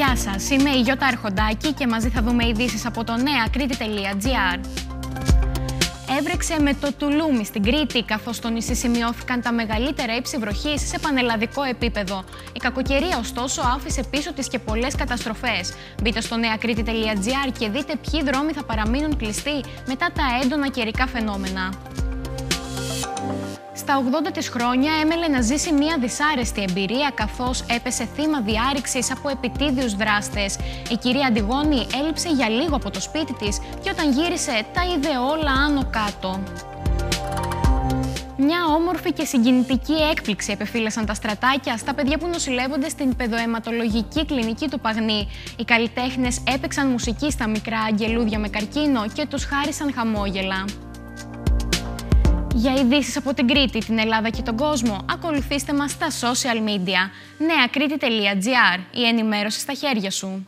Γεια σας, είμαι η Γιώτα Αρχοντάκη και μαζί θα δούμε ειδήσεις από το νέακρήτη.gr. Έβρεξε με το Τουλούμι στην Κρήτη, καθώς στο νησί σημειώθηκαν τα μεγαλύτερα ύψη βροχής σε πανελλαδικό επίπεδο. Η κακοκαιρία, ωστόσο, άφησε πίσω της και πολλές καταστροφές. Μπείτε στο νεακρήτη.gr και δείτε ποιοι δρόμοι θα παραμείνουν κλειστοί μετά τα έντονα καιρικά φαινόμενα. Στα 80 της χρόνια έμελε να ζήσει μια δυσάρεστη εμπειρία καθώς έπεσε θύμα διάρρηξης από επιτίδιους δράστες. Η κυρία Αντιγόνη έλειψε για λίγο από το σπίτι της και όταν γύρισε τα είδε όλα άνω κάτω. Μια όμορφη και συγκινητική έκπληξη επεφύλασαν τα στρατάκια στα παιδιά που νοσηλεύονται στην παιδοαιματολογική κλινική του Παγνή. Οι καλλιτέχνες έπαιξαν μουσική στα μικρά αγγελούδια με καρκίνο και τους χάρισαν χαμόγελα. Για ειδήσεις από την Κρήτη, την Ελλάδα και τον κόσμο, ακολουθήστε μας στα social media. νεακρήτη.gr, η ενημέρωση στα χέρια σου.